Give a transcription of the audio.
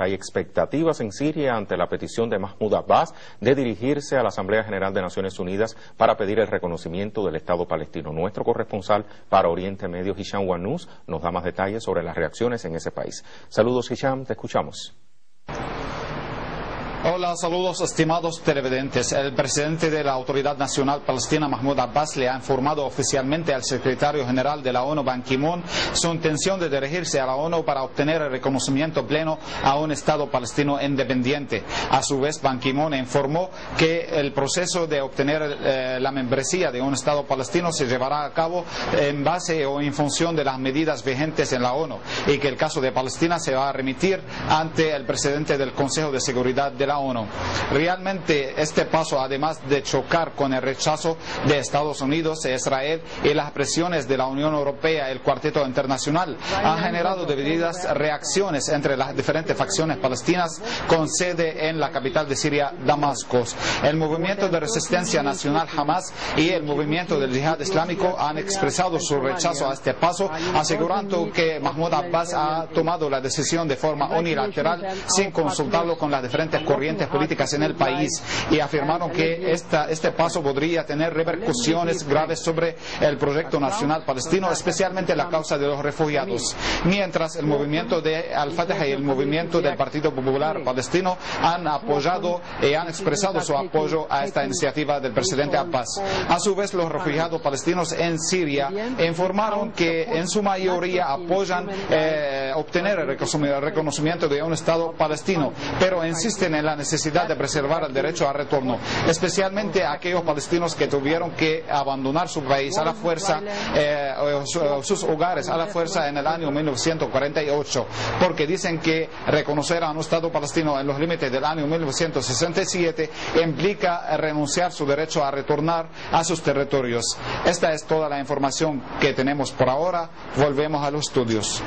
Hay expectativas en Siria ante la petición de Mahmoud Abbas de dirigirse a la Asamblea General de Naciones Unidas para pedir el reconocimiento del Estado palestino. Nuestro corresponsal para Oriente Medio, Hisham Wanous, nos da más detalles sobre las reacciones en ese país. Saludos, Hisham, te escuchamos. Hola, saludos estimados televidentes. El presidente de la Autoridad Nacional Palestina, Mahmoud Abbas, le ha informado oficialmente al secretario general de la ONU, Ban Ki-moon, su intención de dirigirse a la ONU para obtener el reconocimiento pleno a un Estado palestino independiente. A su vez, Ban Ki-moon informó que el proceso de obtener eh, la membresía de un Estado palestino se llevará a cabo en base o en función de las medidas vigentes en la ONU y que el caso de Palestina se va a remitir ante el presidente del Consejo de Seguridad de la ONU. Realmente este paso, además de chocar con el rechazo de Estados Unidos e Israel y las presiones de la Unión Europea, el cuarteto internacional, ha generado divididas reacciones entre las diferentes facciones palestinas con sede en la capital de Siria, Damasco. El movimiento de resistencia nacional Hamas y el movimiento del yihad islámico han expresado su rechazo a este paso, asegurando que Mahmoud Abbas ha tomado la decisión de forma unilateral sin consultarlo con las diferentes corrientes políticas en el país y afirmaron que esta, este paso podría tener repercusiones graves sobre el proyecto nacional palestino, especialmente la causa de los refugiados. Mientras el movimiento de Al-Fatah y el movimiento del Partido Popular Palestino han apoyado y han expresado su apoyo a esta iniciativa del presidente Abbas. A su vez, los refugiados palestinos en Siria informaron que en su mayoría apoyan eh, obtener el reconocimiento de un Estado palestino, pero insisten en la necesidad de preservar el derecho a retorno, especialmente aquellos palestinos que tuvieron que abandonar su país a la fuerza, eh, sus hogares a la fuerza en el año 1948, porque dicen que reconocer a un Estado palestino en los límites del año 1967 implica renunciar su derecho a retornar a sus territorios. Esta es toda la información que tenemos por ahora. Volvemos a los estudios.